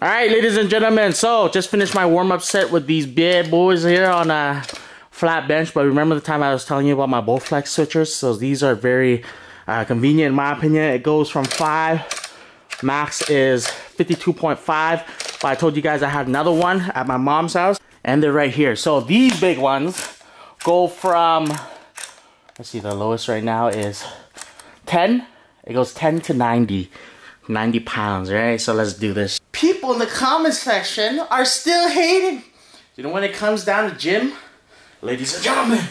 All right, ladies and gentlemen. So just finished my warm up set with these bad boys here on a flat bench. But remember the time I was telling you about my Bowflex switchers? So these are very uh, convenient in my opinion. It goes from five, max is 52.5. But I told you guys I had another one at my mom's house and they're right here. So these big ones go from, let's see, the lowest right now is 10. It goes 10 to 90. 90 pounds, right? So let's do this. People in the comment section are still hating. You know, when it comes down to gym, ladies and gentlemen,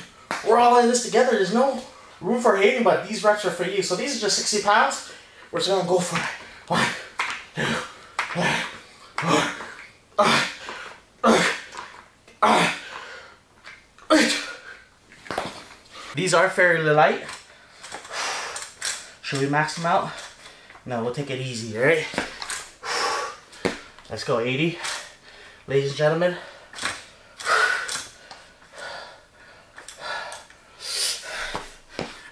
we're all in this together. There's no room for hating, but these reps are for you. So these are just 60 pounds. We're just gonna go for it. One, two, three, four, these are fairly light. Should we max them out? No, we'll take it easy, alright? Let's go, 80. Ladies and gentlemen.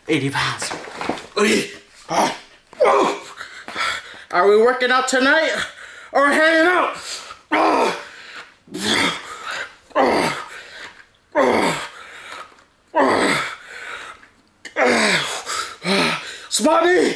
Eighty pounds. Are we working out tonight or hanging out? Spot me!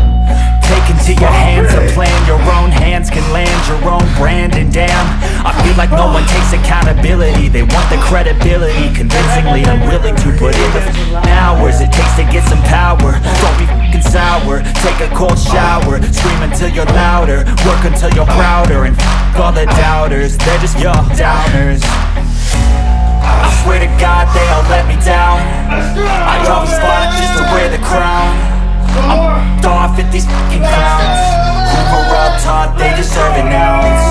accountability They want the credibility. Convincingly unwilling to put in the hours It takes to get some power. Don't be f***ing sour. Take a cold shower. Scream until you're louder. Work until you're prouder. And f*** all the doubters. They're just your downers I swear to God they all let me down. I always fought just to wear the crown. I'm off at these fucking clowns. Who were they deserve an ounce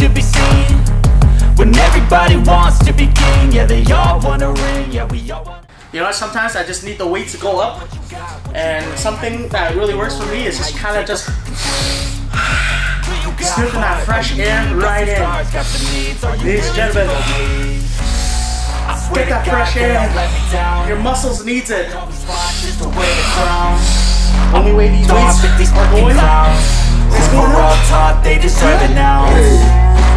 to be seen When everybody wants to be king Yeah, they all want a ring Yeah, we all want You know? Sometimes I just need the weight to go up. And something that really works for me is just kind of just sniffing that fresh air right in. Ladies and gentlemen, get that fresh air. Your muscles needs it. Only way these weights are going is going up. they deserve an ounce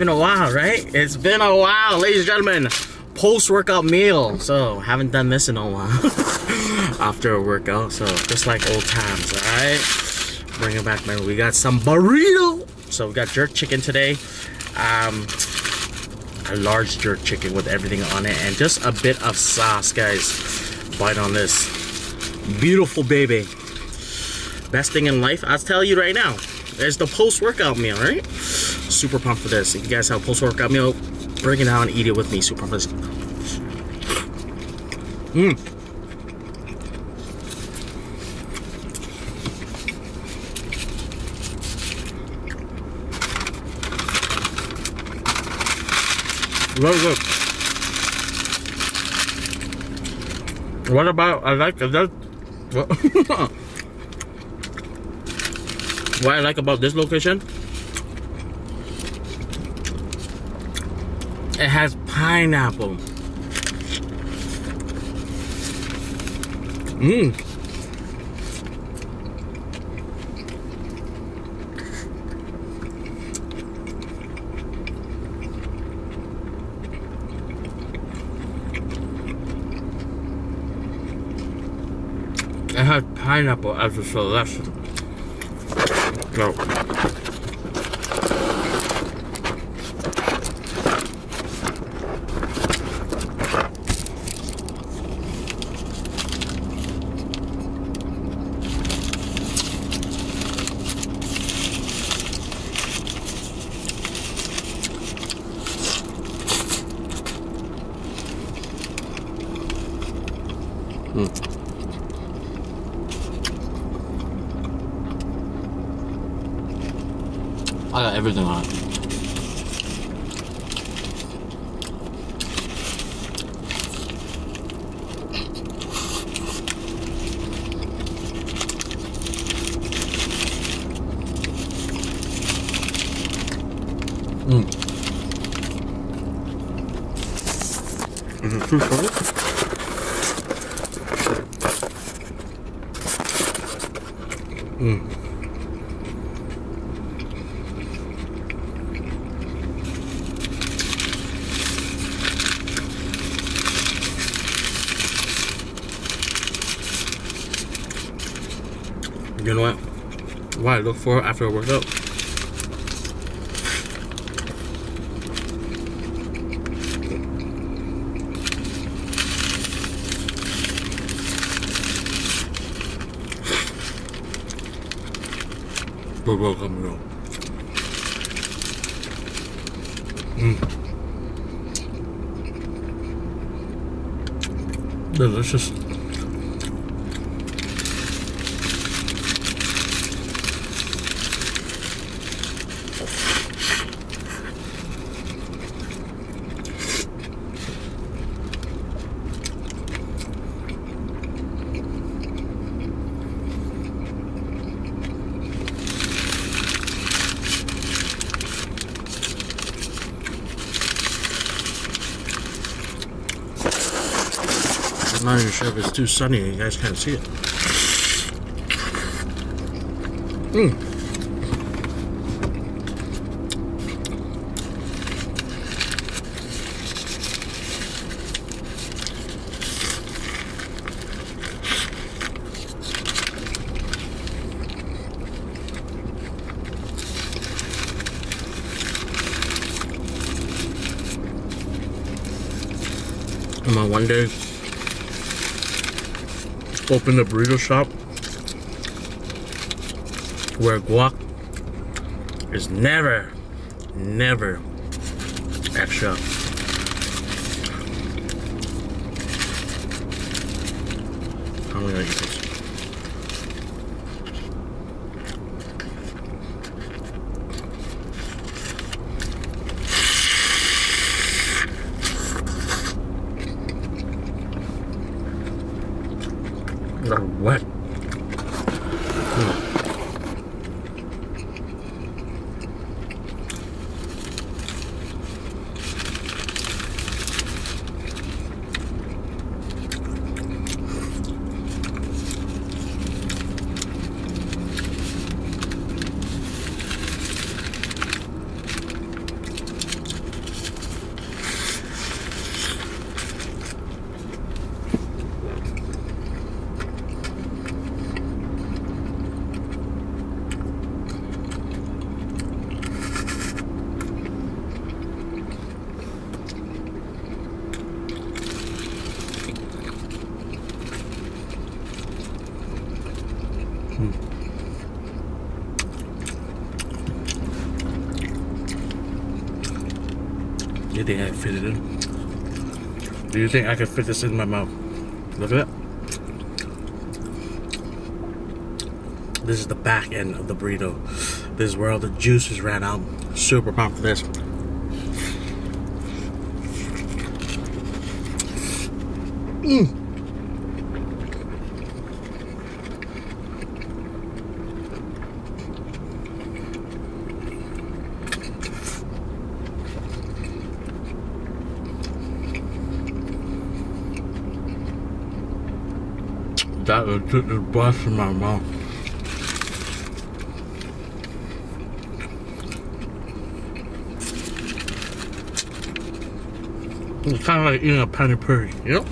been a while, right? It's been a while, ladies and gentlemen. Post-workout meal. So, haven't done this in a while. After a workout, so just like old times, all right? Bring it back, man. We got some burrito. So we got jerk chicken today. Um, a large jerk chicken with everything on it, and just a bit of sauce, guys. Bite on this. Beautiful baby. Best thing in life, I'll tell you right now. There's the post-workout meal, right? Super pumped for this. If you guys have a post-workout meal, bring it out and eat it with me. Super pumped. Mmm. Very good. What about, I like that, what, what I like about this location It has pineapple. Mmm. It has pineapple as a selection. No. Got everything on it. Mm. Is it too salty? Mm. You know what? What I look for after a workout? Good welcome meal. Mm. Delicious. I'm not sure if it's too sunny and you guys can't see it. Mm. On, one day open a burrito shop where guac is never, never extra. I'm gonna eat this. Do you think I fit it in? Do you think I can fit this in my mouth? Look at that. This is the back end of the burrito. This is where all the juices ran out. Super pumped for this. Mmm. That was just the best in my mouth. It's kind of like eating a pani puri. Yep.